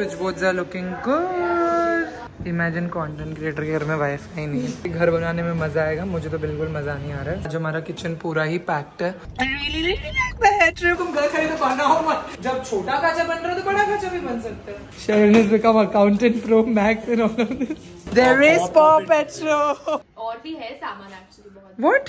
switch boards are looking good. Imagine content creator के घर में वाईफाई नहीं है घर बनाने में मज़ा आएगा मुझे तो बिल्कुल मज़ा नहीं आ रहा है आज हमारा किचन पूरा ही पैक्ड है तुम घर खरीदो बनाओ मत जब छोटा खाचा बन रहा है तो बड़ा खाचा भी बन सकता है Sharon has become accountant pro max and all of this. There is Paw Petro. और भी है सामान एक्चुअली बहुत What?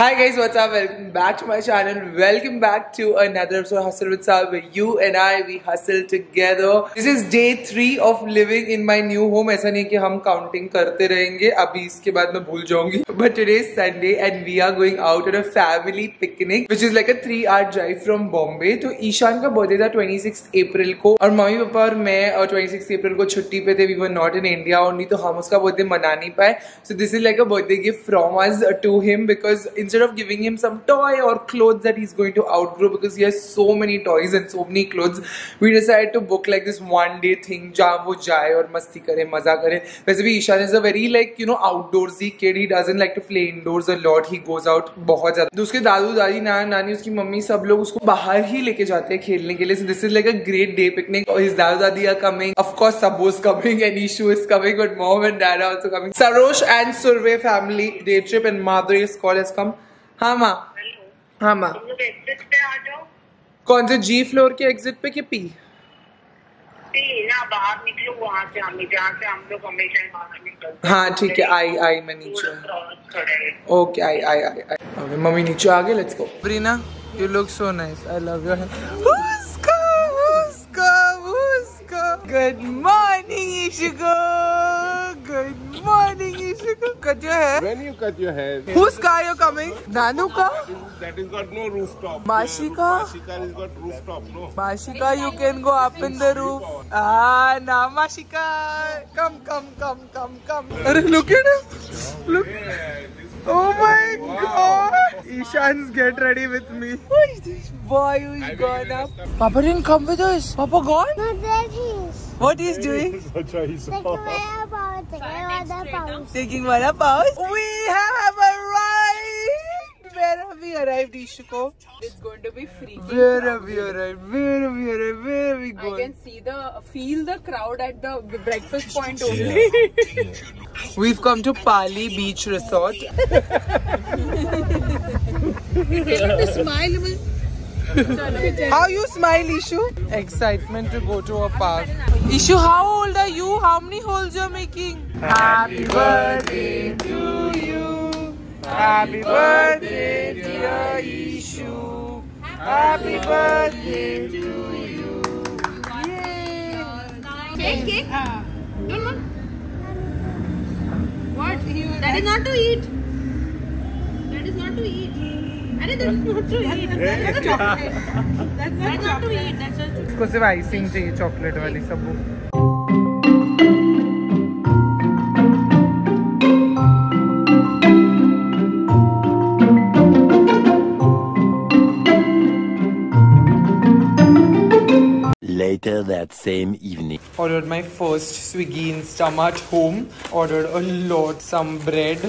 Hi guys, what's up? Welcome back to my channel. Welcome back to another episode of Hustle with Sal where you and I, we hustle together. This is day three of living in my new home. ऐसा नहीं कि हम counting करते रहेंगे अभी इसके बाद मैं भूल जाऊँगी But today is Sunday and we are going out on a family picnic which is like a three hour drive from Bombay. तो ईशान का बर्थडे था 26 अप्रैल को और मम्मी पापा और मैं और 26 अप्रैल को छुट्टी पे थे we were not in India only तो हम उसका बर्थडे मना नहीं पाए so this is like a birthday gift from us to him because instead of giving him some toy or clothes that he's going to outgrow because he has so many toys and so many clothes, we decided to book like this one day thing. Jaavo jai or masti kare, maza kare. वैसे भी Ishaan is a very like you know outdoors he kid he doesn't like to play indoors a lot he goes out बहुत ज़्यादा. तो दादू दादी नाना नानी उसकी mummy सब लोग उसको बाहर ही लेके जाते हैं खेलने के लिए. So this is like a great day picnic और इस दादू दादी are coming of course सबोज coming and Ishu is coming but mom and dad are also coming Saroj and Surve family day trip and Madhuri स्कॉल has come हाँ माँ। हाँ माँ। Exit पे कौन से जी फ्लोर के एग्जिट पे कि पी ना बाहर निकलो वहाँ से हम जहाँ से हम लोग हमेशा ही ठीक है आई आई मैं नीचे। ओके आई आई आई आई। मम्मी नीचे आ गए let's go ब्रीना you look so nice I love your good morning इशिको good morning इशिको cut your hair When you cut your hair, Whose car you coming? Nanu ka? that is got no rooftop. Mashika? Mashika has got rooftop, no? Mashika, you can go up in the roof. Ah, now Mashika, come, come, come, come, come. Arre, look at him. Look. Oh my wow. God. Ishan's get ready with me. Who is this boy who's gone up? Papa didn't come with us. Papa gone? No, there he is. What he's doing? Such a he's about take away the pounds. Taking vada pause. We have arrived. Where have we arrived, Ishuko? it's going to be freaking Where have we arrived? Where have we arrived? Where have we I can see the feel the crowd at the breakfast point only. We've come to Pali Beach Resort. How you smile, Ishu? Excitement to go to a park. Ishu, how old are you? How many holes you're making? Happy birthday to you. Happy birthday, dear Ishu. Happy birthday to you. Yay. Cake, ah. cake. No, no. What? That is not to eat. That is not to eat. इसको सिर्फ़ icing चाहिए chocolate वाली सब Later that same evening. Ordered my first Swiggy Instamart home. Ordered a lot, some bread.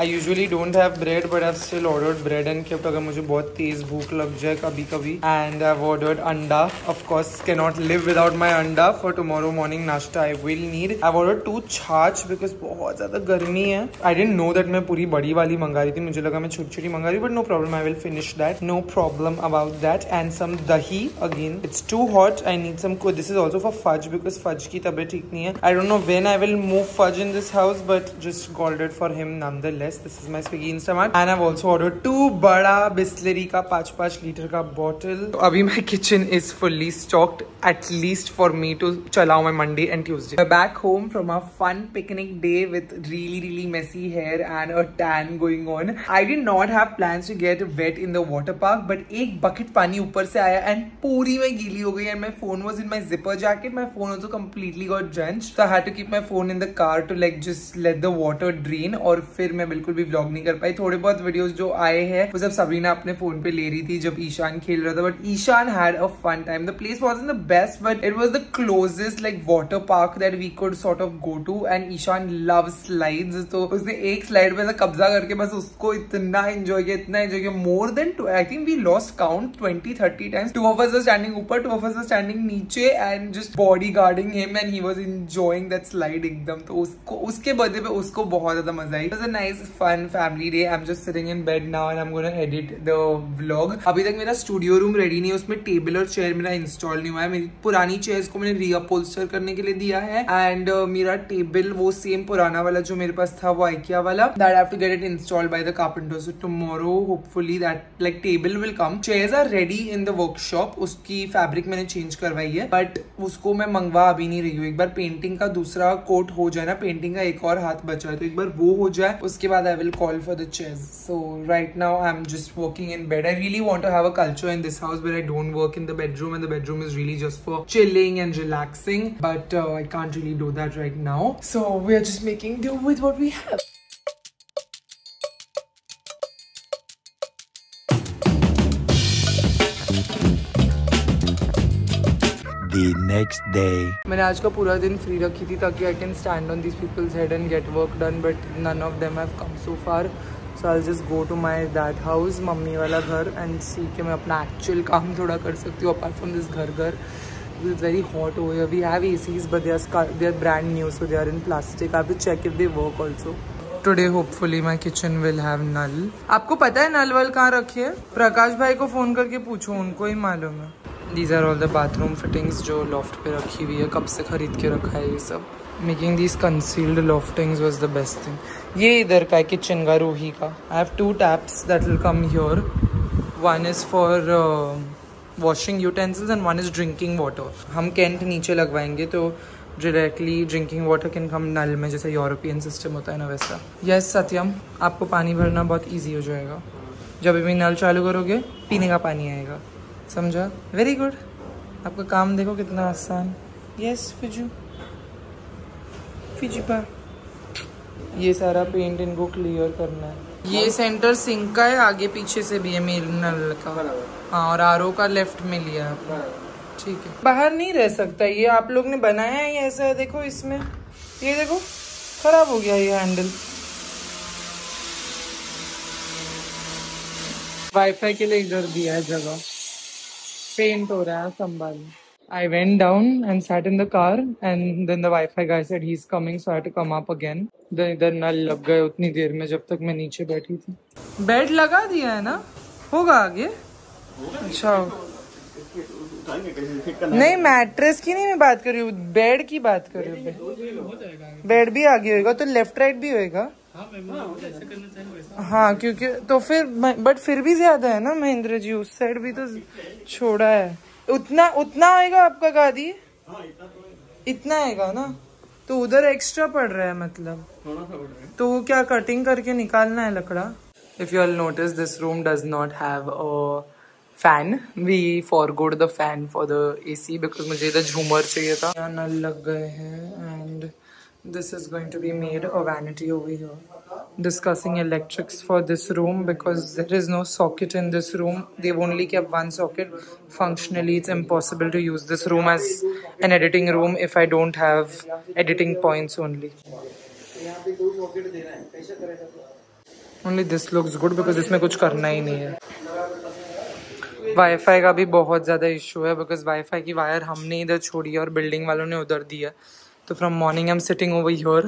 I usually don't have bread but I still order bread and kept अगर मुझे बहुत तेज भूख लग जाए कभी कभी and I ordered anda. Of course के not live without my anda. For tomorrow morning nashta I will need I order to chaach because बहुत ज़्यादा गर्मी है. आई डेंट नो दैट मैं पूरी बड़ी वाली मंगा रही थी. मुझे लगा मैं छोटी छोटी मंगा रही but no problem I will finish that no problem about that and some dahi again it's too hot I need some this is also for Fudge because Fudge की तबियत ठीक नहीं है. I don't know when I will move Fudge in this house but just गोल्डेड for him nonetheless nonetheless. This is my Swiggy Instamart. And I've also ordered two बड़ा बिस्लरी का पाँच पाँच litre का bottle. तो अभी my kitchen is fully stocked at least for me to चलाओ Monday and Tuesday. We're back home from a fun picnic day with really really messy hair and a tan going on. I did not have plans to get wet in the water park, but एक bucket पानी ऊपर से आया and पूरी मैं गीली हो गई my phone was in my zipper jacket. My phone also completely got drenched. So I had to keep my phone in the car to like just let the water drain और फिर मैं बिल्कुल भी ब्लॉग नहीं कर पाई। थोड़े बहुत videos जो आए हैं, वो सब सबरीना अपने फ़ोन पे ले रही थी जब ईशान खेल रहा था। But Ishaan had a fun time the place was in the best but it was the closest like water park that we could sort of go to and Ishaan love slides तो उसने एक slide पे कब्जा करके बस उसको इतना enjoy किया, इतना एंजॉय किया। More than I think we lost count twenty thirty times two of us were standing ऊपर two of us were standing नीचे and just body guarding him and he was enjoying that slide एकदम। तो उसको, उसके birthday पे उसको बहुत ज़्यादा मज़ा आई। Was a nice family day I am just sitting in bed now and I am gonna edit the vlog अभी तक मेरा स्टूडियो रूम रेडी नहीं है उसमें टेबल और चेयर मेरा इंस्टॉल नहीं हुआ है। मेरी पुरानी चेयर्स को मैंने रीअपोल्स्टर करने के लिए दिया है। एंड uh, मेरा टेबल वो सेम पुराना वाला जो मेरे पास था वो आइकिया वाला। That have to get it installed by the carpenter so tomorrow hopefully that like table will come chairs are ready in the workshop उसकी फैब्रिक मैंने चेंज करवाई है। बट उसको मैं मंगवा अभी नहीं रही हूँ। एक बार पेंटिंग का दूसरा कोट हो जाए ना पेंटिंग का एक और हाथ बचा है तो एक बार वो हो जाए उसके baad I will call for the chairs. So right now I'm just working in bed. I really want to have a culture in this house where I don't work in the bedroom and the bedroom is really just for chilling and relaxing. But uh, I can't really do that right now. So we are just making do with what we have. The next day. मैंने आज का पूरा दिन free रखी थी ताकि I can stand on this people's head and get work done but none of them have come so far so I just go to my that house mummy वाला घर एंड सी के मैं अपना एक्चुअल काम थोड़ा कर सकती हूँ अपार्ट फ्रॉम दिस घर घर It's very hot over here. We have ACs, but they are they are brand new, so they are in plastic. I have to check if they work also. Today, hopefully, my kitchen will have नल आपको पता है नल वल कहाँ रखी है प्रकाश भाई को phone करके पूछो उनको ही मालूम है these are all the bathroom fittings जो लॉफ्ट पे रखी हुई है, कब से खरीद के रखा है ये सब। Making these concealed loftings was the best thing ये इधर का है किचन का, रूही का। I have two taps that will come here one is for washing utensils and one is drinking water हम कैंट नीचे लगवाएँगे तो directly drinking water can come नल में, जैसे यूरोपियन सिस्टम होता है ना वैसा। यस सत्यम आपको पानी भरना बहुत ईजी हो जाएगा। जब भी नल चालू करोगे, पीने का पानी आएगा। समझा। वेरी गुड आपका काम देखो कितना आसान। यस फिजू फिजू पा ये सारा पेंट इनको क्लियर करना है। ये सेंटर सिंक का है, आगे पीछे से भी है मेरे नल का। हाँ और आर का लेफ़्ट में लिया है। ठीक है। बाहर नहीं रह सकता ये। आप लोग ने बनाया है ये ऐसा है देखो इसमें। ये देखो, खराब हो गया ये हैंडल वाईफाई के लिए इधर दिया है जगह। पेंट हो रहा है संभाल I went down and sat in the car and then the Wi-Fi guy said he's coming, so I had to come up again. Then इधर नल लग गए उतनी देर में जब तक मैं नीचे बैठी थी। बेड लगा दिया है ना? होगा आगे? अच्छा। नहीं मैट्रेस की नहीं मैं बात कर रही हूँ बेड की बात कर रही हूँ। बेड भी आगे होएगा तो लेफ़्ट राइट भी होएगा। हाँ क्योंकि तो फिर बट फिर भी ज़्यादा है ना महेंद्र जी उस साइड भी तो छोड़ा है। उतना उतना आएगा आपका गादी? इतना आएगा। ना? तो उधर एक्स्ट्रा पड़ रहा है मतलब। तो वो क्या कटिंग करके निकालना है लकड़ा? If you all notice this room does not have a fan we forgot the fan for the AC because मुझे इधर झूमर चाहिए था। नल लग गए हैं and this is going to be made a vanity over here discussing electrics for this room because there is no socket in this room they've only kept one socket functionally it's impossible to use this room as an editing room if i don't have editing points only only this looks good because इसमें कुछ करना ही नहीं है wifi का भी बहुत ज़्यादा issue है बिकॉज़ वाईफाई की वायर हमने इधर छोड़ी है और बिल्डिंग वालों ने उधर दी है तो from morning I am sitting over here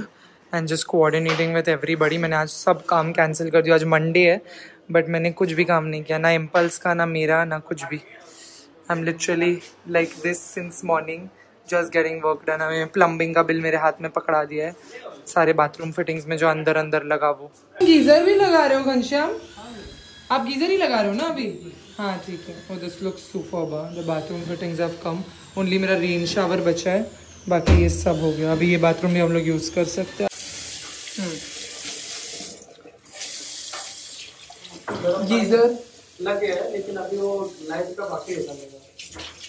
and just coordinating with everybody मैंने आज सब काम कैंसिल कर दिया। आज मंडे है बट मैंने कुछ भी काम नहीं किया। ना इम्पल्स का, ना मेरा, ना कुछ भी। I am literally like this since morning just getting work done हमें प्लम्बिंग का बिल मेरे हाथ में पकड़ा दिया है। सारे बाथरूम फिटिंग्स में जो अंदर अंदर लगा वो। गीजर भी लगा रहे हो घनश्याम? आप गीजर ही लगा रहे हो ना अभी? हाँ ठीक है। This look super the bathroom fittings have come only मेरा रेन शावर बचा है। बाकी ये सब हो गया। अभी ये बाथरूम भी हम लोग यूज़ कर सकते हैं। गीजर लग गया है लेकिन अभी वो लाइट का बाकी है लगेगा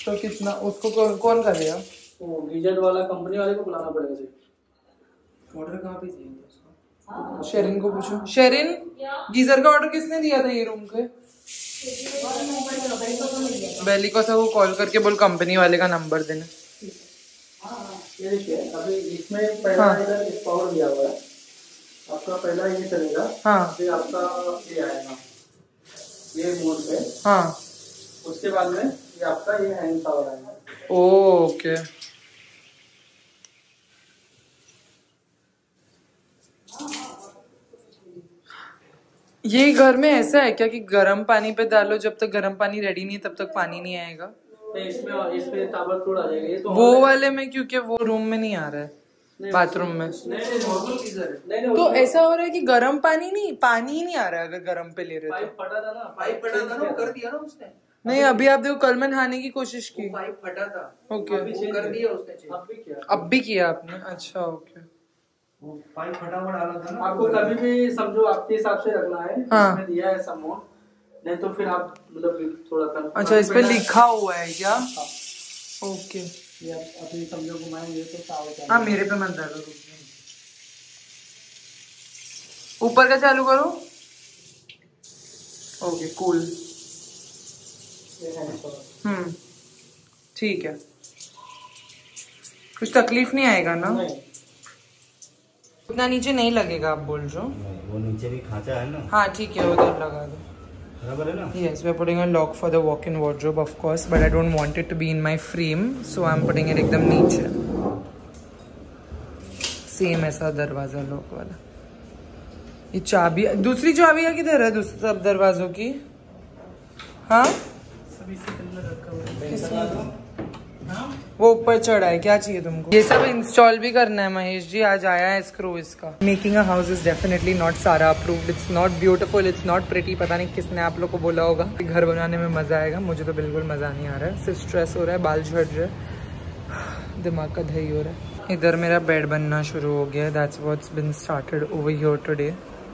तो कितना उसको कौन कौन करेगा वो गीजर वाला कंपनी वाले को बुलाना पड़ेगा जी ऑर्डर कहाँ पे शेरिन को पूछो। शेरिन गीजर का ऑर्डर किसने दिया था ये रूम के बेली को वो कॉल करके बोल कंपनी वाले का नंबर देना। ये देखिए अभी इसमें पहला हाँ। इधर एक पावर दिया हुआ है। आपका पहला ये चलेगा हाँ। फिर आपका ये आएगा ये मोड पे। हाँ। उसके बाद में ये आपका ये हैंड पावर आएगा। ओके। ये घर में ऐसा है क्या कि गर्म पानी पे डालो जब तक गर्म पानी रेडी नहीं है तब तक पानी नहीं आएगा? इसमें इसमें ताबड़तोड़ आ जाएगा। तो वो वाले में क्योंकि वो रूम में नहीं आ रहा है। बाथरूम में। नहीं नहीं नॉर्मल गीजर नहीं नहीं तो ऐसा हो रहा है कि गर्म पानी नहीं पानी ही नहीं आ रहा है अगर गर्म पे ले रहे पाइप तो। फटा था ना पाइप फटा था ना कर दिया ना उसने। नहीं अभी आप देखो कल मैं नहाने की कोशिश की। पाइप फटा था। ओके। अभी चेंज कर दिया उसने अब भी किया। अब भी किया आपने? अच्छा ओके। वो पाइप फटा हुआ डाला था ना। आपको कभी भी समझो आपके हिसाब से रखना है। हाँ। दिया है अमाउंट नहीं तो फिर आप मतलब थोड़ा सा अच्छा इस पे लिखा हुआ है क्या? ओके। ये आप अभी समझो घुमाएँगे तो हाँ मेरे पे मत डालो। ऊपर का चालू करो। ओके कूल हम्म ठीक है। कुछ तकलीफ़ नहीं आएगा ना? उतना नीचे नहीं लगेगा आप बोल रहे हो? वो नीचे भी खांचा है ना। हाँ ठीक है उधर लगा दो। है Yes, we are putting a lock for the walk-in wardrobe, of course, but I don't want it to be in my frame, so I'm putting it एकदम नीचे. सेम ऐसा दरवाज़ा लॉक वाला. ये चाबी दूसरी चाबी है किधर है दूसरे सब दरवाजों की? हाँ? वो ऊपर चढ़ा है क्या चाहिए तुमको? ये सब इंस्टॉल भी करना है महेश जी आज आया है स्क्रू इसका। Making a house is definitely not सारा approved it's not beautiful it's not pretty पता नहीं किसने आप लोग को बोला होगा घर बनाने में मज़ा आएगा। मुझे तो बिल्कुल मज़ा नहीं आ रहा है। सिर्फ़ स्ट्रेस हो रहा है बाल झड़ रहे हैं। दिमाग का दही हो रहा है। इधर मेरा बेड बनना शुरू हो गया that's what's been started over here today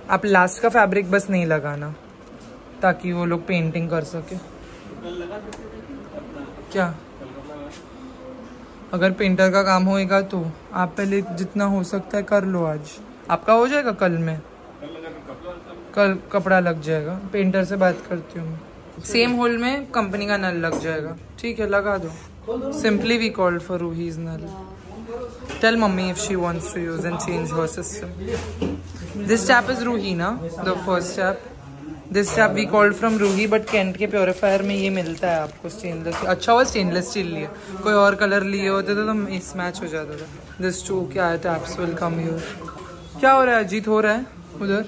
आप लास्ट का फैब्रिक बस नहीं लगाना ताकि वो लोग पेंटिंग कर सके। क्या? अगर पेंटर का काम होएगा तो आप पहले जितना हो सकता है कर लो आज। आपका हो जाएगा कल में? कल कपड़ा लग जाएगा। पेंटर से बात करती हूँ सेम होल में कंपनी का नल लग जाएगा। ठीक है, लगा दो। Simply we called for Ruhi's null tell mummy if she wants to use and change her system this tap is Ruhi ना the first tap this tap we called from Ruhi but Kent के purifier में ये मिलता है आपको stainless अच्छा हुआ stainless steel लिए कोई और कलर लिए होते तो मिस मैच हो जाता था। दिस टू क्या टैप्स विल कम हियर क्या हो रहा है, अजीत? हो रहा है? उधर?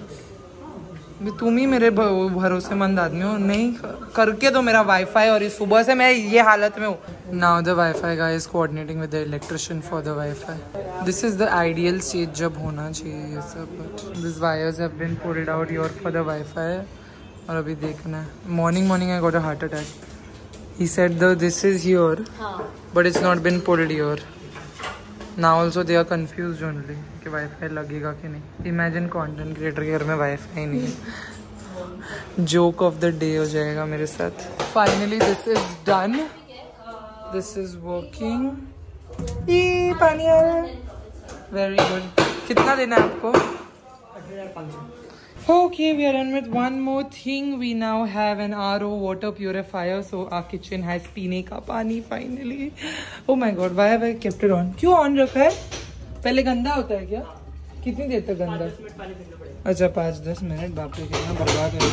तुम ही मेरे भरोसेमंद आदमी हो। नहीं, करके दो मेरा वाईफाई और ये सुबह से मैं ये हालत में हूँ। Now the WiFi guy is coordinating with the electrician for the WiFi this is the ideal stage जब होना चाहिए ये सब but this wires have been pulled out your for the WiFi और अभी देखना है। Morning morning I got a heart attack he said the this is your but it's not been pulled your now also they are confused only कि wifi लगेगा कि नहीं। Imagine content creator के घर में वाईफाई नहीं है। जोक ऑफ़ द डे हो जाएगा मेरे साथ। Finally this is done this is working ये पानी आ रहा है वेरी गुड कितना देना है आपको? Okay, we are done with one more thing. We now have an RO water purifier. So our kitchen has पीने का पानी finally. Oh my god, why have I kept क्यों on रखा है? पहले गंदा होता है क्या? कितनी देर तक गंदा? अच्छा पाँच दस मिनट बाप रे कितना बर्बाद कर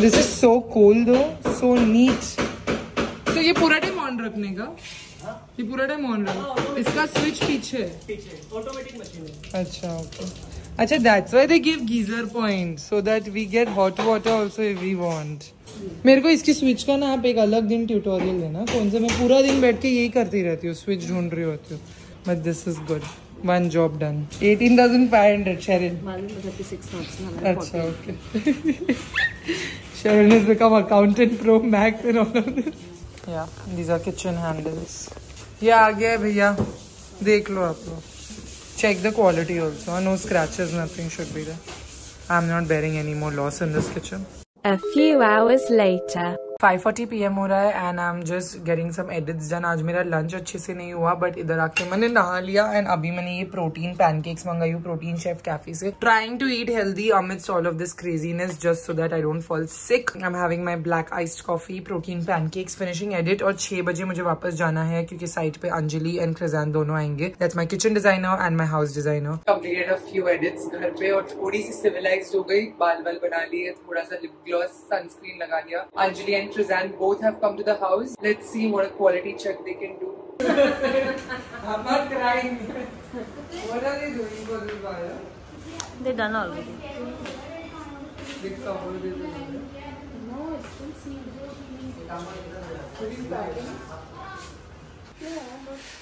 this is so cold so neat so ये पूरा टाइम ऑन रखने का? ये पूरा टाइम ऑन रखा इसका स्विच पीछे है। ऑटोमेटिक मशीन अच्छा ओके okay. अच्छा that's why they give geyser point so that we get hot water also if we want मेरे को इसकी स्विच का ना आप एक अलग दिन ट्यूटोरियल देना। कौन से मैं पूरा दिन बैठ के यही करती रहती हूँ स्विच ढूंढ रही होती हूँ। But this is good one job done eighteen thousand five hundred Sherin अच्छा okay Sherin has become accountant pro max and all of this. Yeah these are kitchen handles. ये आ गया भैया। देख लो आप लोग। Check the quality also. No scratches nothing should be there. I'm not bearing any more loss in this kitchen. A few hours later. 5:40 PM हो रहा है and I am just getting some edits done आज मेरा lunch अच्छे से नहीं हुआ but इधर आके मैंने नहा लिया एंड अभी मैंने ये प्रोटीन पैनकेक्स मंगाई हूँ प्रोटीन शेफ कैफ़े से। Trying to eat healthy amidst all of this craziness just so that I don't fall sick I am having my black iced coffee protein pancakes finishing edit और छह बजे मुझे वापस जाना है क्योंकि साइट पे अंजलि एंड क्रिजान दोनों आएँगे। That's my kitchen designer and my house designer completed a few edits घर पे और थोड़ी सी सिविलाइज हो गई। बाल बाल बना लिए, थोड़ा सा लिप ग्लॉस सनस्क्रीन लगा लिया। Anjali and and Trizan both have come to the house. Let's see what a quality check they can do. I'm not crying. what are they doing for this? They're done already. No, it's still. Yeah, but...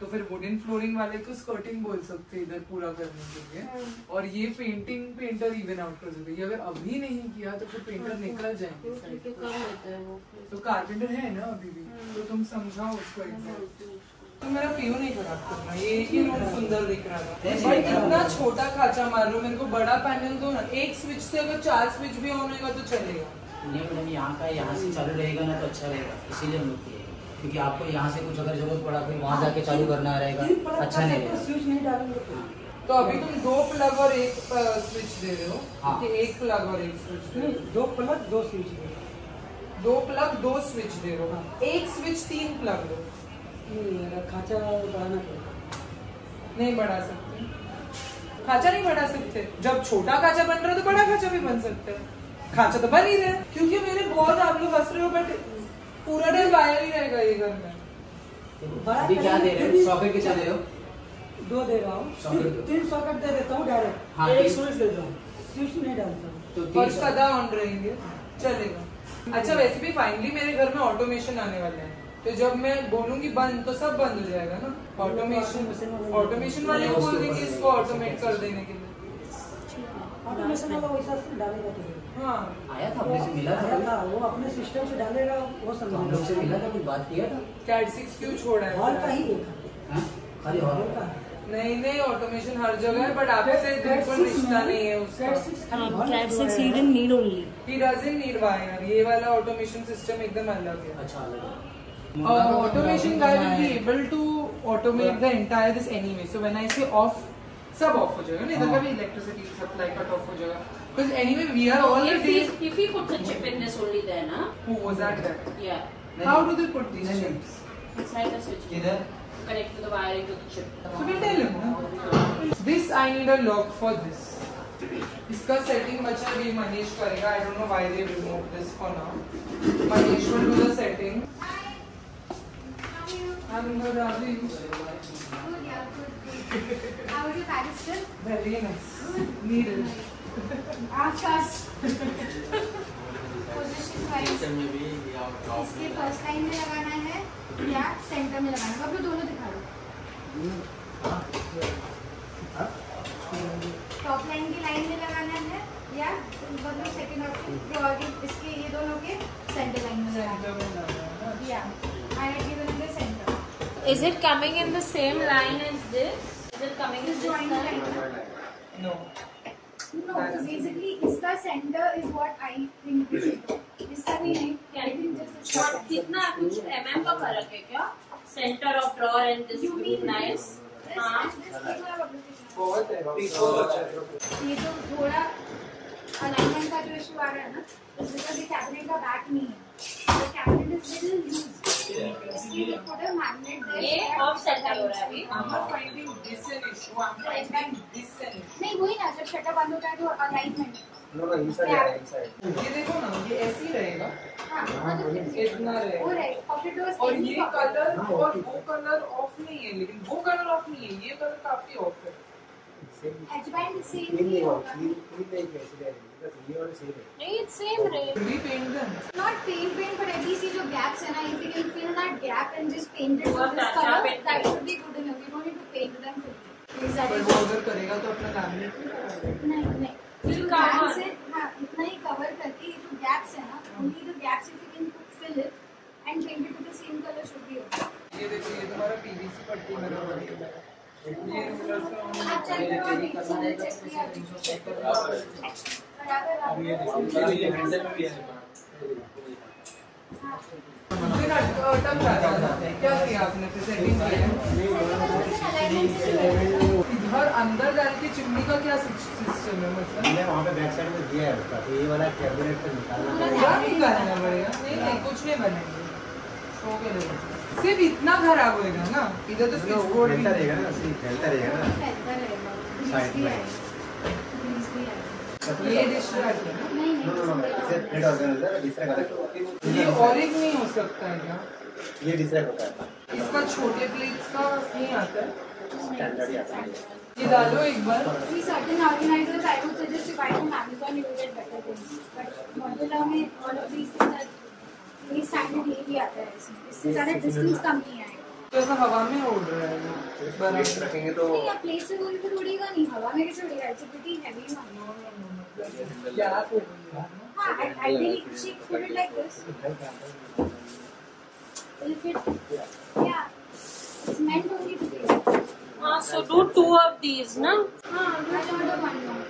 तो फिर wooden flooring वाले को skirting बोल सकते हैं इधर पूरा करने के लिए। और ये पेंटिंग पेंटर इवन आउट कर सकते अगर अभी नहीं किया तो फिर पेंटर निकल जाएँगे है हैं वो तो कारपेंटर है ना अभी भी? तो तुम समझाओ उसको तो मेरा पीओ नहीं खराब करना। ये ही रूम सुंदर दिख रहा था। बट इतना छोटा खाचा मार लो मेरे को बड़ा पैनल दो ना। एक स्विच से अगर चार स्विच भी ऑन होगा तो चलेगा। नहीं मैडम यहाँ का यहाँ से चालू रहेगा ना तो अच्छा रहेगा। इसीलिए हम लोग क्योंकि आपको यहाँ से कुछ अगर ज़रूरत पड़ा फिर वहाँ जाके चालू करना रहेगा। अच्छा नहीं रहेगा। स्विच नहीं डालेंगे तो तो अभी तुम दो प्लग और एक स्विच दे रहे हो। हाँ। एक प्लग और एक स्विच नहीं दो प्लग दो स्विच है। दो प्लग दो स्विच दे रहे हो। एक स्विच तीन प्लग दो। नहीं खाचा बढ़ाना पड़ेगा। नहीं बढ़ा सकते। खाचा नहीं बढ़ा सकते। जब छोटा खाचा बन रहा है तो बड़ा खाचा भी बन सकता है। खाचा तो बन ही रहा है। क्योंकि मेरे बहुत आप लोग हंस रहे हो बट पूरा दिन वायर ही रहेगा ये घर में। अभी क्या दे रहे हो? सॉकेट कितना दे रहे हो? दो दे रहा हूँ। सॉकेट तीन- दो। तीन सॉकेट दे देता हूँ डायरेक्ट हाँ, एक स्विच देता हूँ। स्विच नहीं डालता तो और सदा ऑन रहेंगे। चलेगा। अच्छा वैसे भी फाइनली मेरे घर में ऑटोमेशन आने वाले हैं। तो जब मैं बोलूँगी बंद तो सब बंद हो जाएगा ना? ऑटोमेशन ऑटोमेशन वाले को बोल देंगे इसको ऑटोमेट कर देने के लिए। ऑटोमेशन वाला वैसा डालेगा तो। हाँ। आया था अपने से मिला था आया था वो अपने सिस्टम से डालेगा वो तो हम लोग से मिला था कुछ बात किया था? कैट सिक्स क्यों छोड़ा है? हॉल का ही देखा हाँ? खाली हॉल का। नहीं नहीं ऑटोमेशन हर जगह है बट आपसे बिल्कुल रिश्ता नहीं है। उसका। Cat six he didn't need only. He doesn't need wire. ये वाला ऑटोमेशन सिस्टम एकदम अलग है। अच्छा अलग है। Uh, automation guy will be able to automate the entire this anyway. So when I say off, सब off हो जाएगा ना इधर का भी electricity supply cut off हो जाएगा. Because anyway we are If already. he, if he puts a chip in this only there, na? Who was that? Yeah. How do they put these chips? Inside the switch. किधर Connect to the wiring to the chip. So we'll tell him. ना. This I need a lock for this. इसका setting बचा भी मनीष करेगा. I don't know why they removed this for now. Manish will do the setting. I'm good, Ravi. How was your Paris trip? Very nice. Needed. Ask us. Position wise. इसके first line में लगाना है या centre में लगाना है अब दोनों दिखा दो टॉप लाइन की लाइन में लगाना है या मतलब सेकंड ऑप्शन आगे इसके ये दोनों के सेंटर लाइन में लगाना है या आई ये दोनों के centre Is it coming in the same line as this? Is it coming in this joint line? Line No. No, so basically इसका center is what I think is इसका नहीं है I think just इसका Short, कितना कुछ mm का फ़र्क है क्या? Center of drawer and this You mean nice. this- हाँ. this- this थोड़ा है। बहुत है है ये जो थोड़ा अलाइनमेंट का जो इशू आ रहा है ना बिकॉज़ ये कैबिनेट का बैक नहीं है the cabinet is little loose इसलिए ये पुट मैग्नेट ये off center हो रहा है I'm not finding this an issue. I'm finding this an issue. नहीं वही ना जब शटर बंद होता है तो अलाइनमेंट ये देखो ना ये ऐसे ही रहेगा हाँ इतना वो रहेगा रहे पॉकेट डोर्स और ये कलर और वो कलर ऑफ़ नहीं है लेकिन वो कलर ऑफ़ नहीं है ये कलर काफ़ी ऑफ़ है। एच बैंड सेम ही होगा। तीन तीन कैसे रहेंगे है नहीं same rate We them. not paint paint but at least ये जो gaps है ना if you can fill that gap and just paint it with this color that should be good enough you don't need to paint them fully पर वो अगर करेगा तो अपना laminate नहीं। नहीं नहीं जो gaps है हाँ इतना ही cover करके ये जो gaps है ना only the gaps if you can fill it and paint it with the same color should be okay ये देखो ये तुम्हारा पीवीसी पट्टी मेरा बनेगा ये आप चेक करो अभी इसमें चेक किया अभी बराबर आप ये हैंडल भी है फिर अट- अटक जाता था क्या किया आपने सेटिंग किया अंदर डाल के चिमनी का क्या सिस्टम है मतलब मैंने वहाँ पे बैक साइड में दिया है उसका तो ये वाला कैबिनेट पे निकालना पूरा निकालना पड़ेगा नहीं नहीं कुछ नहीं बनेंगे शो के लिए सिर्फ़ इतना खराब होएगा ना इधर तो स्विच बोर्ड भी रहेगा ना फैलता रहेगा ना भी में। आएगा। Grease भी आएगा। ये ये ऑरिज नहीं हो सकता है क्या? ये दूसरा होता है। इसका छोटे प्लेट्स का नहीं आता है? स्टैंडर्ड ही आता है। ये डालो एक बार। See, certain organizers, I would suggest you buy from Amazon, you will get better things. But Modular में all of these things are ये standard ये भी आता है। इससे ज़्यादा distance कम नहीं आएगा तो ऐसा हवा में उड़ रहा है वो बराबर रखेंगे तो नहीं प्लेट से दूरी पे उड़ेगा नहीं। हवा में कैसे उड़ेगा? इट्स प्रीटी हैवी वन क्या I think she put it like this will fit yeah it's meant only to be Ah, so do two of these na? Ah, do I of one more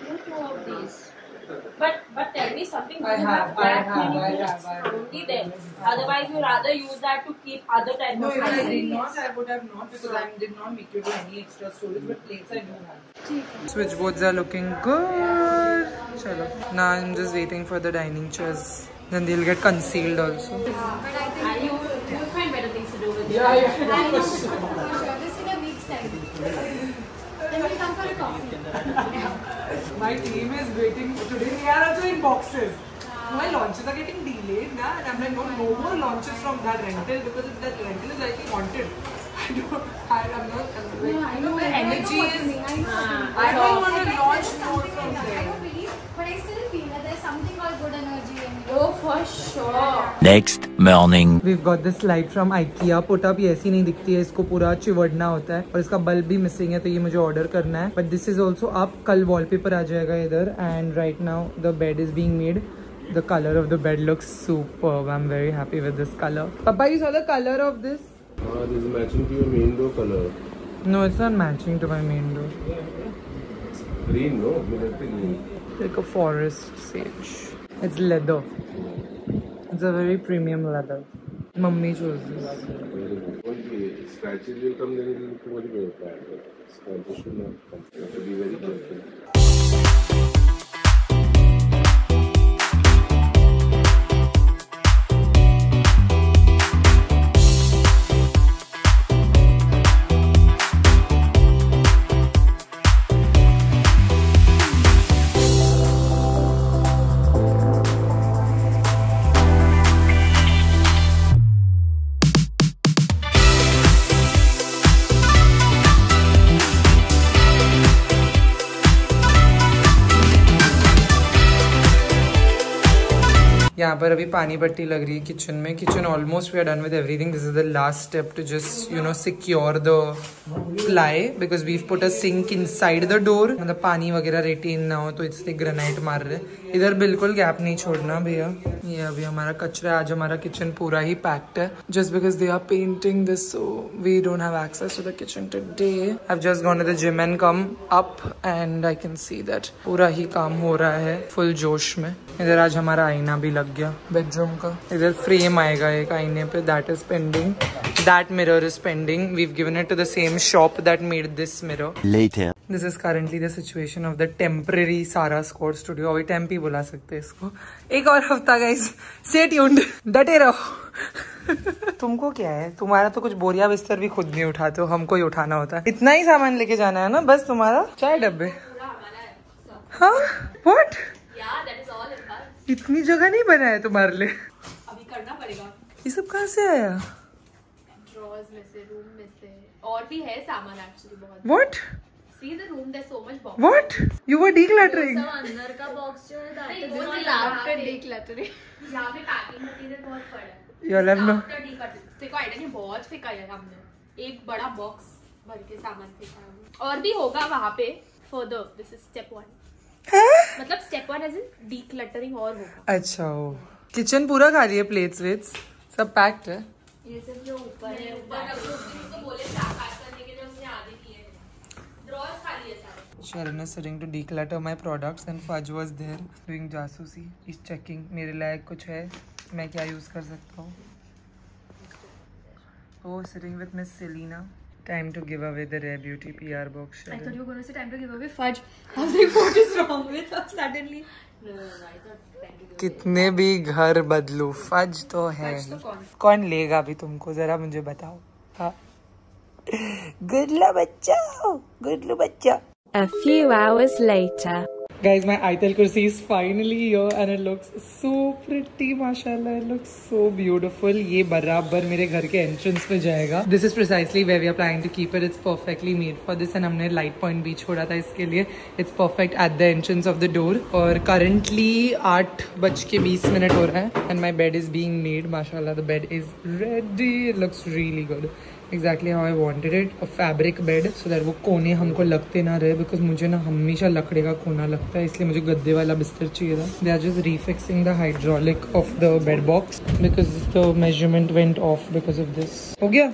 I you have, I that have, many I plates have, I have. only there otherwise you rather use that to keep other type No, of if I items. did not, I would have not because I did not make you do any extra storage. But plates I do have. Switchboards are looking good. Chalo. Now I'm just waiting for the dining chairs. Then they'll get concealed also. but I think and you you find better things to do with Yeah, it. yeah. I know for sure this in a week's time then we come for a coffee My team is waiting. Today we are also in boxes. My launches are getting delayed now, and I'm like, no, no more launches from that rental because if that rental is like wanted, I don't, I, I'm not, I'm like, No, I know, know energy is. I you don't want to launch more from that. I don't believe, but I still feel that there's something called good energy in it. Oh, for sure. Next morning. We've got this light from IKEA. Put up ये ऐसी नहीं दिखती है इसको पूरा चिवड़ना होता है और इसका बल्ब भी मिसिंग है तो ये मुझे ऑर्डर करना है बट दिस इज़ ऑल्सो अब कल वॉलपेपर आ जाएगा इधर and right now the bed is being made the color of the bed looks superb i'm very happy with this color papa you saw the color of this Uh, this is matching to your main door color. no it's not matching to my main door Green, no? Military green. like a forest sage it's leather it's a very premium leather mummy chose this Very good. Only scratches will come, then it will look very bad. Scratches should not come. You have to be very careful. पर अभी पानी पट्टी लग रही है kitchen में। Kitchen almost we are done with everything this is the last step to just you know secure the ply because we put a sink inside the door मतलब पानी वगैरह रेटिन ना हो तो इससे ग्रेनाइट मार रहे। इधर बिल्कुल गैप नहीं छोड़ना भैया। ये अभी हमारा कचरा आज हमारा किचन पूरा ही पैक्ड है। Just because they are painting this so we don't have access to the kitchen today I have just gone to the gym and come up and I can see that पूरा ही काम हो रहा है full जोश में। इधर आज हमारा आईना भी लग गया बेडरूम का। इधर फ्रेम आएगा एक आईने पे that is pending that mirror is pending we given it to the same shop that made this mirror Later. This is currently the situation of the temporary सारा स्कोर स्टूडियो अभी टेम्प ही बुला सकते हैं इसको। एक और हफ़्ता गाइस स्टे ट्यून्ड डटे रहो। तुमको क्या है? तुम्हारा तो कुछ बोरिया बिस्तर भी खुद नहीं उठाते हो हमको ही उठाना होता है। इतना ही सामान लेके जाना है ना बस तुम्हारा? चार डब्बे। हाँ? व्हाट इतनी जगह नहीं बना है तुम्हारे लिए? अभी करना पड़ेगा ये सब कहाँ से आया? में से रूम में से। और भी है सामान एक्चुअली बहुत। What See the room, there's so much box. What? You were decluttering. सब अंदर का बॉक्स जो है that is वो after decluttering. यहाँ पे पैकिंग मटेरियल बहुत पड़ा है You'll have no- After decluttering. को आइडिया नहीं बहुत फेंका है हमने एक बड़ा बॉक्स भर के सामान फेंका है। और भी होगा वहाँ पे further this is step one मतलब step one as in decluttering और होगा अच्छा हो किचन पूरा खाली है प्लेट्स वेट्स सब पैक्ड है ये सब जो ऊपर है ऊपर तो बोले पैक करने के लिए उसने आधे किए है is sitting to declutter my products and Fudge was there doing जासूसी is checking मेरे लायक कुछ है मैं क्या यूज़ कर सकता हूँ Oh, sitting with Miss Selena. Time to give away the Rare Beauty PR box. I thought you were going to say time to give away fudge. I was like, what is wrong with us suddenly? No, no, no, I thought time to give कितने भी घर बदलू fudge तो है Fudge तो कौन? कौन लेगा भी तुमको जरा मुझे बताओ हाँ गुडलू बच्चा गुडलू बच्चा A few hours later. Guys, my Aitel kursi is finally here and it looks so pretty, mashallah. It looks so beautiful. ये बराबर मेरे घर के entrance पे जाएगा. This is precisely where we are planning to keep it. It's perfectly made for this and हमने light point भी छोड़ा था इसके लिए. It's perfect at the entrance of the door. और currently आठ बज के बीस मिनट हो रहा है and my bed is being made. Mashallah, the bed is ready. It looks really good. Exactly how I wanted it a fabric bed so that वो कोने हमको लगते ना रहे बिकॉज़ मुझे ना हमेशा लकड़े का कोना लगता है इसलिए मुझे गद्दे वाला बिस्तर चाहिए था। They are just refixing the hydraulic of the bed box because the measurement went off because of this हो गया?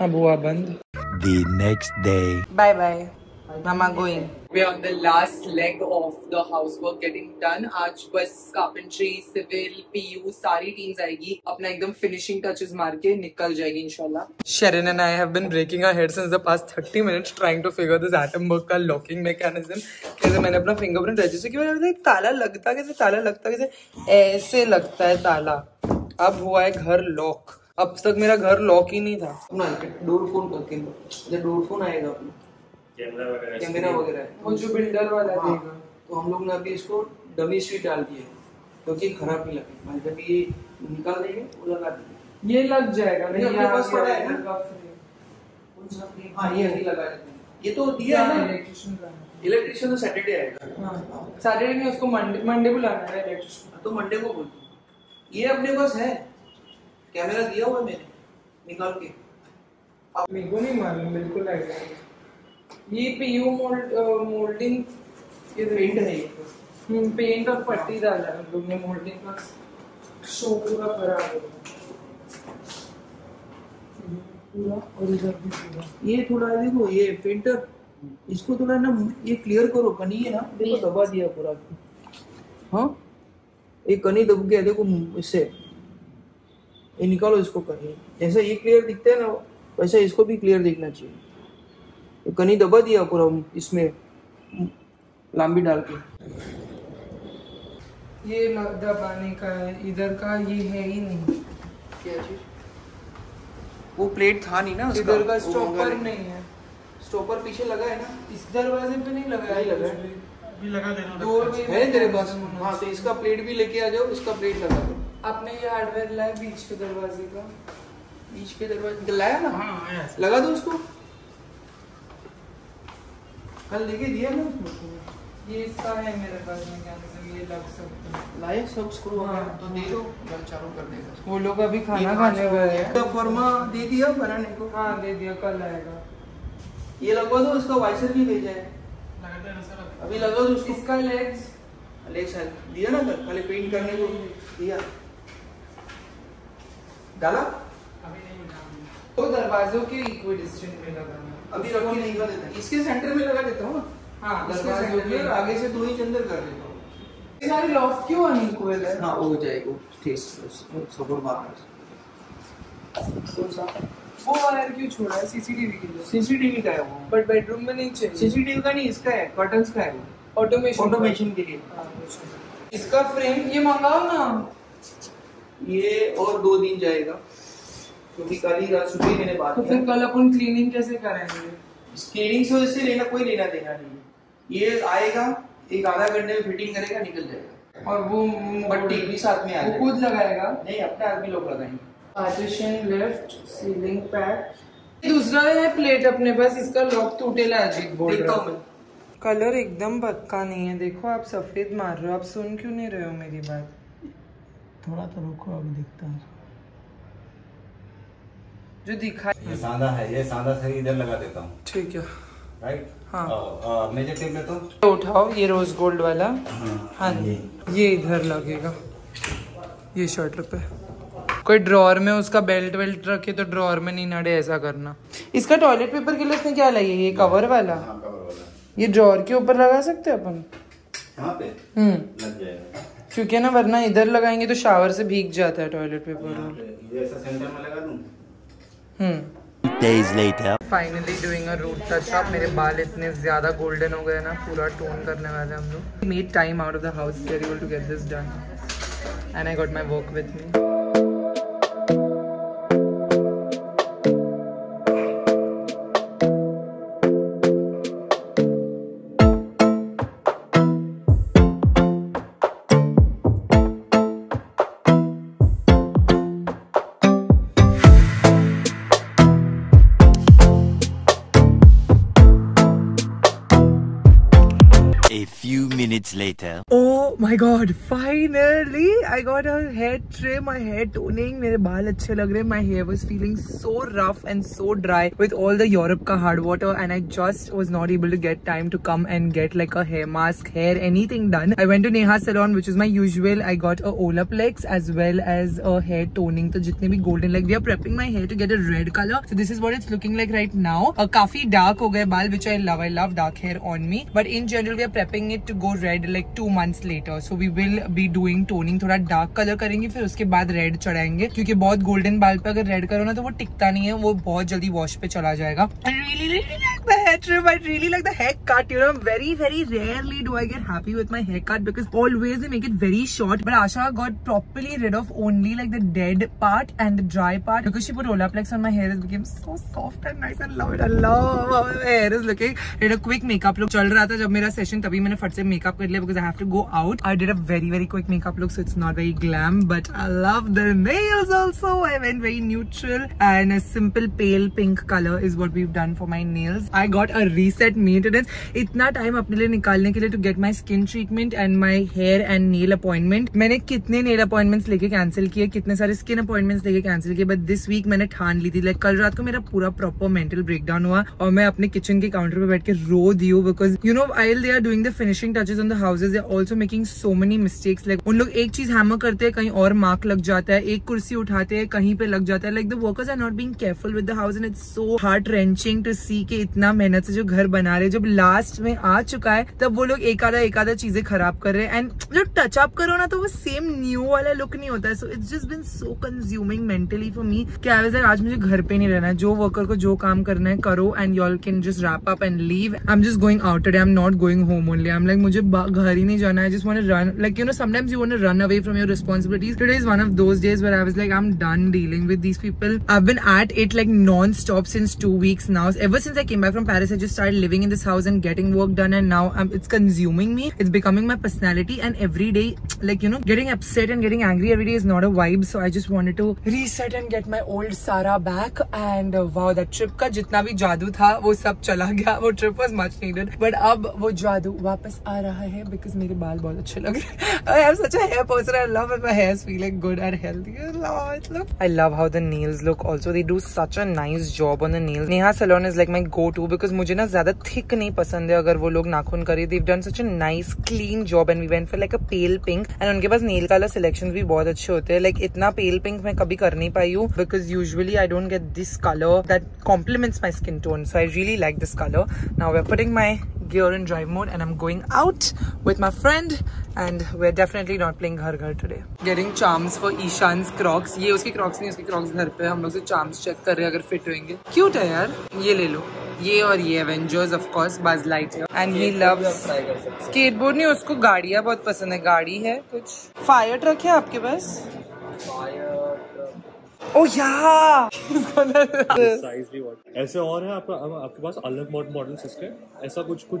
अब हुआ बंद। The next day. Bye bye. Mama going. We're on the last leg of the housework getting done. आज बस carpentry, civil, PU सारी teams आएगी अपना एकदम finishing touches मार के निकल जाएगी इंशाल्लाह. Sharon and I have been breaking our heads since the past 30 minutes trying to figure this Atomberg का locking mechanism. कैसे मैंने अपना fingerprint register किया मैंने ताला लगता कैसे ताला लगता कैसे ऐसे लगता है ताला. अब हुआ है घर लॉक. अब तक मेरा घर लॉक ही नहीं था. अपना डोर फ़ोन करके जब डोर फ़ोन आएगा अपना कैमरा वगैरह है वो जो बिल्डर वाला हाँ, देगा. तो हम लोग ने अभी इसको डमी सीट डाल दिए क्योंकि खराब नहीं लगे मान जब ये निकाल देंगे वो लगा देंगे। ये लग जाएगा नहीं, अपने पास पड़ा है ना? कौन सा frame? हाँ ये अभी लगा देते हैं। ये तो दिया है ना? इलेक्ट्रिशियन का? इलेक्ट्रिशियन तो सैटरडे आएगा। सैटरडे में उसको मंडे मंडे बुलाना है इलेक्ट्रिशियन तो मंडे को बोल ये अपने पास है। कैमरा दिया हुआ है मैंने निकाल के। मेरे को नहीं मालूम बिल्कुल आइडिया ये पीयू मोल्ड मोल्डिंग ये पेंट है ये हम्म, पेंट और पट्टी डाला है लोग ने मोल्डिंग का शो पूरा हो गया पूरा और इधर भी पूरा। ये थोड़ा देखो ये पेंटर इसको थोड़ा ना ये क्लियर करो कनी है ना देखो दबा दिया पूरा। हाँ? एक कनी दब गया देखो इससे। ये निकालो इसको कनी। जैसे ये क्लियर दिखता है ना वैसे इसको भी क्लियर दिखना चाहिए। ये कनी दबा दिया पूरा इसमें लांबी डाल के। ये ल- दबाने का है इधर का ये है ही नहीं। क्या चीज़? वो प्लेट था नहीं ना उसका, इधर का स्टॉपर नहीं है। स्टॉपर पीछे लगा है ना? इस दरवाजे पे नहीं लगा नहीं लगा है। डोर में है। तेरे पास? हाँ तो इसका प्लेट भी लेके आ जाओ इसका प्लेट लगा दो। आपने ये हार्डवेयर लाया बीच के दरवाजे का? बीच के दरवाजे लाया ना? लगा दो उसको। कल लेके दिया ना? ये इसका है मेरे पास मैकेनिज्म ये लग सकता है। लाए सब स्क्रू हाँ। तो दे दो कल चालू कर देगा। वो लोग अभी खाना खाने गए। हैं तो फर्मा दे दिया बनाने को। हाँ दे दिया कल आएगा। ये लगवा दो इसका वाइसर भी भेजा है अभी लगा दो उसको। इसका लेग्स अलेक्सा दिया ना कल खाली पेंट करने को। दिया। डाला? अभी नहीं वो दरवाजों के इक्वल डिस्टेंस में लगाना। अभी रख नहीं कर देता इसके सेंटर में लगा देता हूँ हाँ आगे से दो इंच अंदर कर देता हूँ। ये सारी लॉफ्ट क्यों अनइक्वल है हाँ हो जाएगा टेस्ट सपोर्ट मारना कौन सा? वो वायर क्यों छोड़ा है? सीसीटीवी के लिए। सीसीटीवी का है वो। बट बेडरूम में नहीं चाहिए। सीसीटीवी का नहीं इसका है कर्टन्स का है वो। ऑटोमेशन ऑटोमेशन के लिए। हाँ। इसका फ्रेम ये मंगाओ ना। ये और दो दिन जाएगा। क्योंकि कल ही रात सुबह मैंने बात तो फिर कल अपन क्लीनिंग कैसे करेंगे? क्लीनिंग से इससे लेना कोई लेना देना नहीं। ये आएगा एक आधा घंटे में फिटिंग करेगा निकल जाएगा। और वो पट्टी भी साथ में आ वो जाएगा। खुद लगाएगा? नहीं अपने आदमी लोग लगाएँगे। पार्टीशन लेफ़्ट सीलिंग पैक दूसरा है प्लेट अपने पास इसका लॉक टूटेला अजीब बोल रहा हूँ। कलर एकदम पक्का नहीं है देखो आप सफ़ेद मार रहे हो आप सुन क्यों नहीं रहे हो मेरी बात? थोड़ा तो रुको अभी देखता हूँ। जो दिखा ये सांदा है ये सांदा से इधर लगा देता हूँ। ठीक है। राइट हाँ। मेजर टेप लेता हूँ उठाओ ये रोज गोल्ड वाला। हाँ ये। इधर लगेगा। ये शर्ट पे। कोई ड्रॉर में उसका बेल्ट वेल्ट रखे तो ड्रॉर में नहीं नड़े ऐसा करना। इसका टॉयलेट पेपर के लिए उसने क्या है? ये कवर वाला? हाँ कवर वाला। ये ड्रॉर के ऊपर लगा सकते हैं अपन? यहाँ पे? हम्म। लग जाएगा। क्योंकि ना वरना इधर लगाएँगे तो शावर से भीग जाता है टॉयलेट पेपर ये ऐसा सेंटर में लगा दूँ? Days later. Finally doing a root touch-up. मेरे बाल इतने ज़्यादा गोल्डन हो गए ना पूरा टोन करने वाले हम लोग made time out of the house very to to get this done and I got work work me. Me Oh my god, finally I got a hair trim, my hair toning, मेरे बाल अच्छे लग रहे हैं. My hair was feeling so rough and so dry with all the Europe ka hard water and I just was not able to get time to come and get like a hair mask, hair, anything done. I went to Neha salon which is my usual. I got a Olaplex as well as a hair toning. तो जितने भी golden like we are prepping my hair to get a red color. So this is what it's looking like right now. Uh, काफी dark हो गए बाल which I love. I love dark hair on me. But in general we are prepping it to go red like two months later. Later so we will be doing toning थोड़ा dark colour करेंगे, फिर उसके बाद red चढ़ाएँगे, क्योंकि बहुत golden बाल पे अगर रेड करो ना तो वो टिकता नहीं है, वो बहुत जल्दी वॉश पे चला जाएगा। Dead part and dry part because she put roll upon my hair is looking so soft and nice and hair is looking makeup look चल रहा था जब मेरा सेशन तभी मैंने फट से मेकअप कर लिया because I have to go out I did a very very quick makeup look so it's not very glam but I love the nails also. I went very neutral and a simple pale pink color is what we've done for my nails. I got a reset maintenance. इतना time अपने लिए निकालने के लिए to get my skin treatment and my hair and nail appointment. मैंने कितने nail appointments लेके cancel किए कितने सारे skin appointments लेके कैंसिल किए बट दिस वीक मैंने ठान ली थी लाइक कल रात को मेरा पूरा प्रॉपर मेंटल ब्रेकडाउन हुआ और मैं अपने किचन के काउंटर पे बैठ के रो दी हूँ because you know I they are doing the finishing touches on the houses they also making so many mistakes like उन लोग एक चीज़ हैमर करते हैं, कहीं और मार्क लग जाता है, एक कुर्सी उठाते हैं, कहीं पे लग जाता है। Like the workers are not being careful with the house and it's so heart wrenching to see के इतना मेहनत से जो घर बना रहे जब लास्ट में आ चुका है, तब वो लोग एक आधा एक आधा चीज़ें खराब कर रहे हैं। एंड जब टच अप करो ना तो वो सेम न्यू वाला लुक नहीं होता है। So it's just been so consuming mentally for me कि आई आज मुझे घर पे नहीं रहना है। जो वर्कर को जो काम करना है, करो and you all can just wrap up and leave I am just going out I am not going home only I am like मुझे घर ही नहीं जाना है। Just want to run like you know sometimes you want to run away from your responsibilities. Today is one of those days where i was like i'm done dealing with these people. I've been at it like non-stop since two weeks now. Ever since i came back from paris i just started living in this house and getting work done and now I'm, it's consuming me. It's becoming my personality and every day like you know getting upset and getting angry every day is not a vibe. So i just wanted to reset and get my old sara back. And uh, wow that trip ka jitna bhi jadoo tha wo sab chala gaya wo trip was much needed. But ab wo jadoo wapas aa raha hai because mere baal bahut अच्छे लग रहे हैं how the nails look also they do such a nice job on the nails Neha salon is like my go to because मुझे ना ज़्यादा thick नहीं पसंद है अगर वो लोग नाखून करे done such a nice clean job and we went for like a pale pink and उनके पास nail color selections भी बहुत अच्छे होते हैं like इतना pale pink मैं कभी कर नहीं पाई हूँ because usually I don't get this color that complements my skin tone so I really like this color now we're putting my gear in drive mode and I'm going out with my friend and we're definitely not playing घर घर today. Getting charms for Ishan's Crocs. ये उसकी Crocs नहीं उसकी Crocs घर पे है। हम लोग से charms check कर रहे हैं अगर fit होंगे. Cute है यार. ये ले लो. ये और ये Avengers of course Buzz Lightyear and he loves skateboard नहीं उसको गाड़ियाँ बहुत पसंद है गाड़ी है कुछ फायर ट्रक है आपके पास ओ या साइज़ भी ऐसे और है आपका आपके पास अलग मॉडल्स इसके ऐसा कुछ कुछ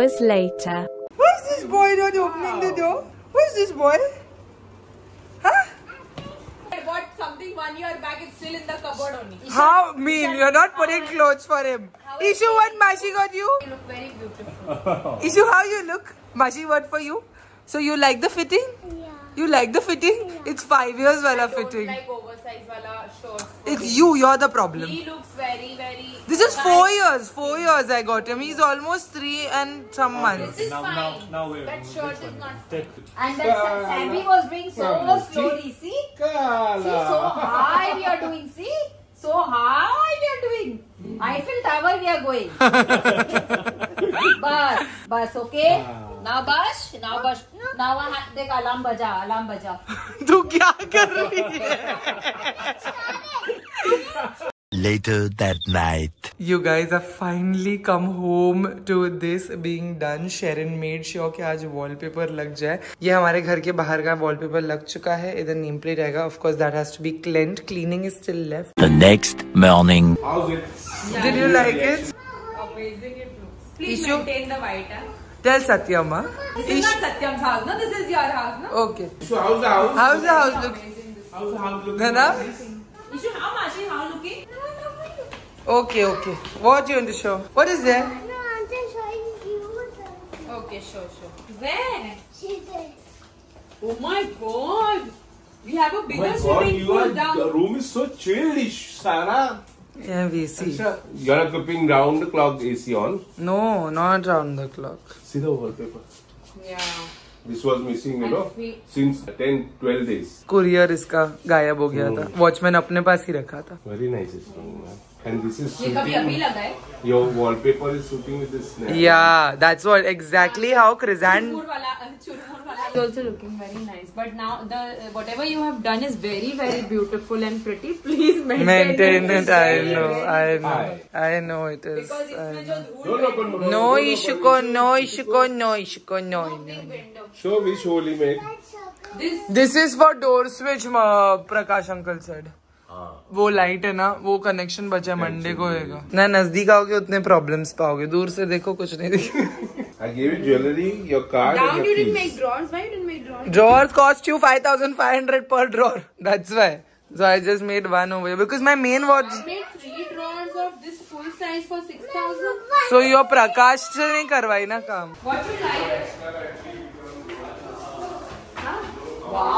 hours later. Who's this boy not opening the door? Who's this boy? Huh? What something one year back is still in the cupboard only. How mean? You're not putting clothes for him. Ishu, what Mashi got you? You look very beautiful. Ishu, how you look? Mashi, what for you? So you like the fitting? Yeah. You like the fitting? It's five years wala Don't fitting. like oversized wala shorts. It's you. You're the problem. He looks very very. This is four years. Four years I got him. He's almost three and some months. This is Now, fine. now, now, wait. That shirt is not. Take And then Sa- Sammy was doing so slowly. See? See, so high we are doing. See? So high we are doing. Eiffel Tower we are going. bus, bus, okay? देख alarm बजा, alarm बजा. तू क्या कर रही है? Later that night. You guys have finally come home to this being done. Sharon made sure कि आज wallpaper लग जाए. ये हमारे घर के बाहर का wallpaper लग चुका है. इधर नेम प्लेट रहेगा. Of course that has to be cleaned. Cleaning is still left. The next morning. How's it? Did you like it? Amazing it looks. Please Ishu? Maintain the. Huh? Tell Satyama. This is not Satyam's house, no? This is your house, no? Okay. So how's the house? How's the house look? How's the house looking? Nana? Ishu, how Mashi, how looking? Okay, okay. What do you want to show? What is there? No, auntie, showing you. Okay, sure, sure. Where? Oh my god! We have a Oh bigger my god, swimming you pool are, down. the room is so chilly, Sarah. Yeah, we see. You are keeping round the clock AC on. No, not round the clock. See the wallpaper. Yeah. This was missing, you know, since 10, 12 days. Courier इसका गायब हो गया था watchman अपने पास ही रखा था Very nice this one, man. And this is ये कभी अभी suiting, लगा your wallpaper is suiting with this snap. Yeah, that's what exactly how वाला It's also looking very nice but now the whatever you have done is very very beautiful and pretty please maintain, Maintain it it, I know, I know, I know it is. because इसमें. जो धूल No, no, no, no. No Ishiko, no no no. no. Show which hole he made. this This is for door switch, uh, Prakash uncle said. वो light है ना वो connection बचा Monday को होएगा ना नज़दीक आओगे उतने प्रॉब्लम्स पाओगे दूर से देखो कुछ नहीं दिखेगा I gave you jewelry, your card, down you your didn't make drawers why you didn't make drawers Drawers cost you 5500 per drawer. That's why. So I just made one over here because my main watch. I made three drawers of this full size for 6000 So your Prakash से नहीं करवाई ना काम. what you like wow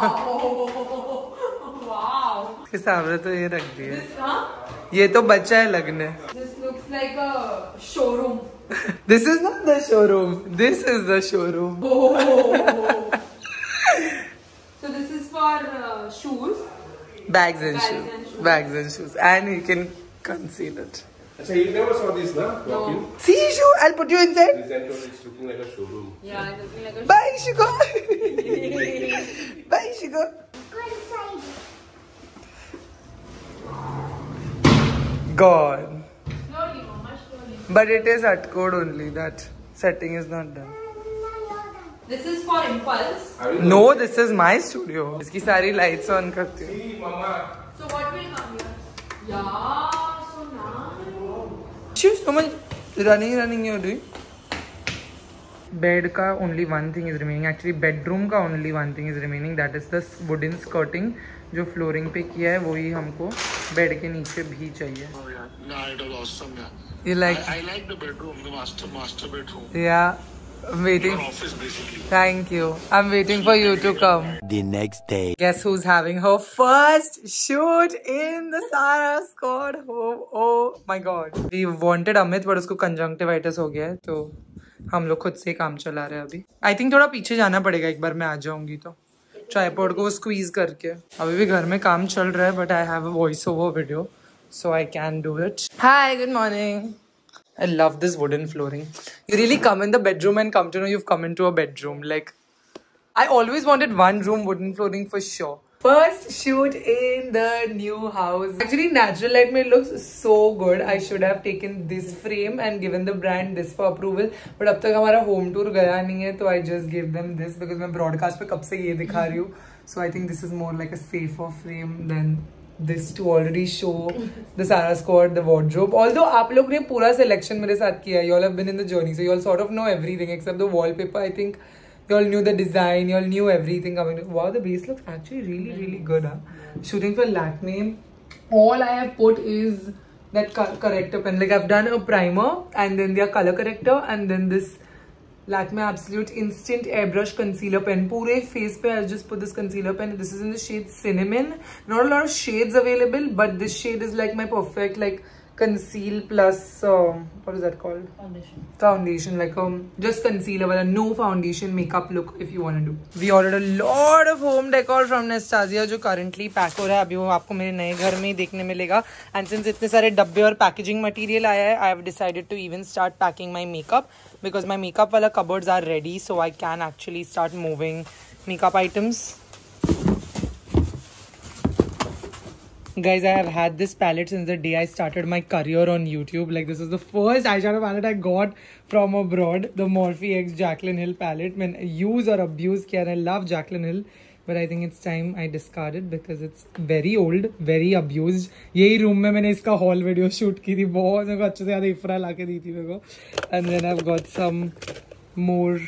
wow के सामने तो ये रख दिया. this huh ये तो बच्चा है लगने. showroom This is not the showroom. This is the showroom. so this is for uh, shoes Bags and shoes. Bags and shoes. And you can conceal it. So you never saw this, na? Walk-in. See Ishu, I'll put you inside. It's looking like a showroom. yeah it's looking like a Bye Ishiko. Bye Ishiko. Gone. slowly mama slowly But it is at code only. That setting is not done. this is for impulse No, this is my studio. इसकी सारी lights on करती हूँ. See, mama. so what will come here yeah so nice She's so much running, running you're doing. Bed का only one thing is remaining. Actually, bedroom का only one thing is remaining. That is the wooden skirting जो flooring पे किया है वही हमको bed के नीचे भी चाहिए। Thank you I am waiting for you to come the next first shoot in दॉड हो my god we wanted Amit but उसको कंजंक्टिवाइटिस हो गया है तो हम लोग खुद से काम चला रहे हैं अभी। आई थिंक थोड़ा पीछे जाना पड़ेगा एक बार मैं आ जाऊँगी तो। ट्राईपोर्ड को स्क्वीज करके। अभी भी घर में काम चल रहा है but I have a voice over video so I can do it hi good morning I love this wooden flooring you really come in the bedroom and come to know you come in to a bedroom like I always wanted one room wooden flooring for sure First shoot in the new house. Actually, natural light me looks so good. I should have taken this frame and given the brand this for approval. But अब तक हमारा home tour गया नहीं है तो I just gave them this because मैं broadcast पे कब से ये दिखा रही हूँ. So I think this is more like a safer frame than this to already show the Sarah squad, the wardrobe. Although आप लोग ने पूरा selection मेरे साथ किया You all have been in the journey, so you all sort of know everything except the wallpaper. I think you all knew the design, you all knew everything coming. Wow, the base looks actually really, really good. Huh? Shooting for Lakme, all I have put is that corrector pen. Like I've done a primer and then their color corrector and then this Lakme Absolute Instant Airbrush Concealer Pen. Pure face pe I'll just put this concealer pen. This is in the shade Cinnamon. Not a lot of shades available, but this shade is like my perfect like conceal plus um, what is that called? Foundation. Foundation, like um just concealer, but no foundation makeup look if you want to do. We ordered a lot of home decor from Nastasia जो currently pack हो रहा है अभी वो आपको मेरे नए घर में ही देखने मिलेगा and since इतने सारे डब्बे और packaging material आया है I have decided to even start packing my makeup because my makeup वाला cupboards are ready so I can actually start moving makeup items. Guys, I have had this palette since the day I started my career on YouTube. Like, this is the first eyeshadow palette I got from abroad. The Morphe X Jaclyn Hill palette. When use or abuse kiya, and I love Jaclyn Hill. But I think it's time I discard it because it's very old, very abused. यही room में मैंने इसका hall video shoot की थी बहुत मेरे को अच्छे से याद है इफ्रा ला के दी थी मेरे को and then I got some more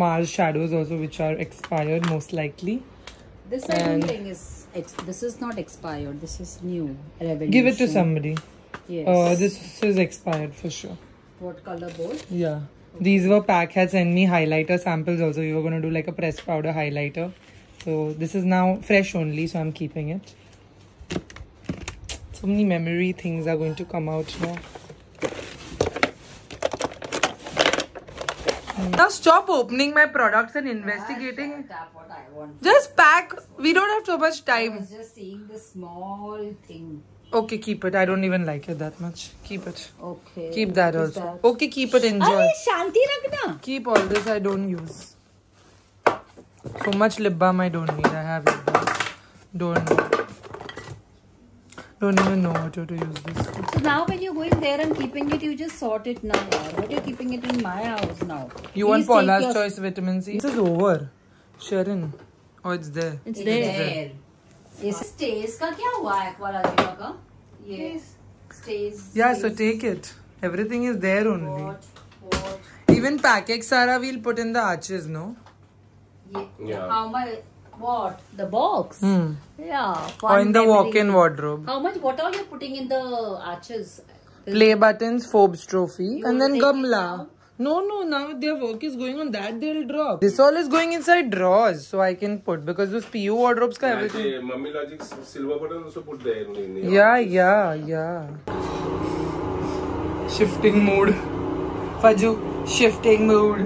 Mars shadows also which are expired most likely. This I don't And- think is ex- this is not expired. This is new. Revolution. Give it to somebody. Yes. Uh, this is expired for sure. What color both? Yeah. These were Pack had sent me highlighter samples also. We were going to do like a pressed powder highlighter. So this is now fresh only, so I'm keeping it. So many memory things are going to come out now. Now stop opening my products and investigating. Tap what I want. Just pack. We don't have so much time. I was just seeing the small thing. Okay, keep it. I don't even like it that much. Keep it. Okay. Keep that also. That? Okay, keep it. Enjoy. Arey, shanti rakna. Keep all this. I don't use. So much lip balm I don't need. I have lip balm. Don't don't even know how to, to use this. So now when you're going there and keeping it, you just sort it now. But you're keeping it in my house now. You Please want Paula's choice vitamin C? This is over. Sharon. Oh, it's there. It's, it's there. there. Yes. Stays ka kya hua aqualajima ka? Yes. Yeah, so take it. Everything is there only. What? What? Even packets, Sara we'll put in the arches, no? Yeah. yeah. How much? What the box Hmm. yeah Or in the walk-in wardrobe. how much what are you're putting in the arches Play buttons, Forbes trophy, You and then take Gamla. now? No, no, now their work is going on that, they'll drop. This all is going inside drawers, so I can put because those PU wardrobes ka everything. Actually, Mummy Logic silver button also put there in, in the Yeah, yeah, yeah. Shifting mood. Faju, shifting mood.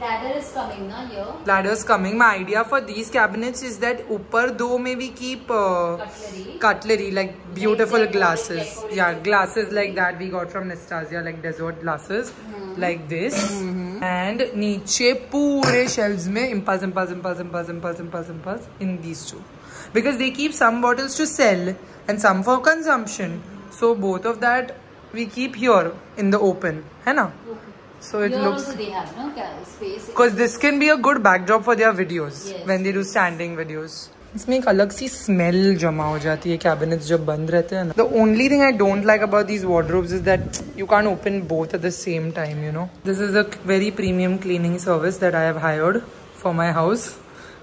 Ladder is coming na here Ladders coming. My idea for these cabinets is that upar do may we keep uh, cutlery cutlery like beautiful Like glasses decorative. yeah glasses like that we got from Nastasia like desert glasses hmm. like this mm -hmm. and niche pure shelves mein impulse impulse impulse impulse impulse impulse impulse in these two because they keep some bottles to sell and some for consumption so both of that we keep here in the open hai na so it here looks also they have no ca- space because this can be a good backdrop for their videos Yes. when they do standing videos. इसमें एक अलग सी smell जमा हो जाती है cabinets जब बंद रहते हैं ना the only thing I don't like about these wardrobes is that you can open both at the same time you know this is a very premium cleaning service that I have hired for my house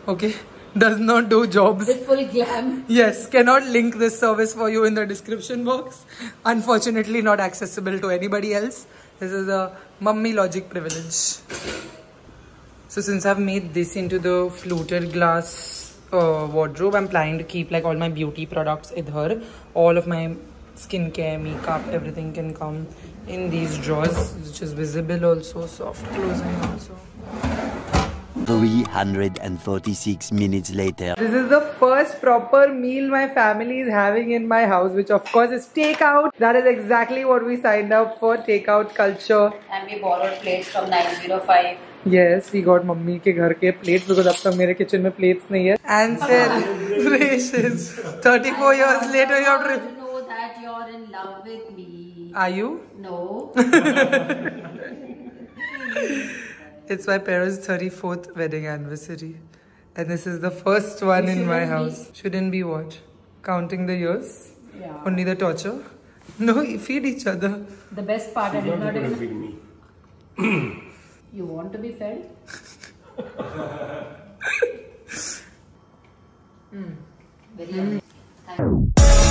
okay does not do jobs with full glam yes cannot link this service for you in the description box unfortunately not accessible to anybody else this is a mummy logic privilege so since i've made this into the fluted glass uh, wardrobe i'm planning to keep like all my beauty products in her all of my skincare, makeup, everything can come in these drawers, which is visible also, soft closing also. 346 minutes later. This is the first proper meal my family is having in my house, which of course is takeout. That is exactly what we signed up for, takeout culture. And we borrowed plates from 905. Yes, we got mummy के घर के plates because अब तक मेरे kitchen में plates नहीं है. And celebrations. 34 years later, I you're. want to know that you're in love with me. Are you? It's my parents' 34th wedding anniversary. And this is the first one in my house. Shouldn't be what? Counting the years? Yeah. Only the torture? No, feed each other. The best part, She's I did not, not even... feed me. you want to be fed? mm. Very mm.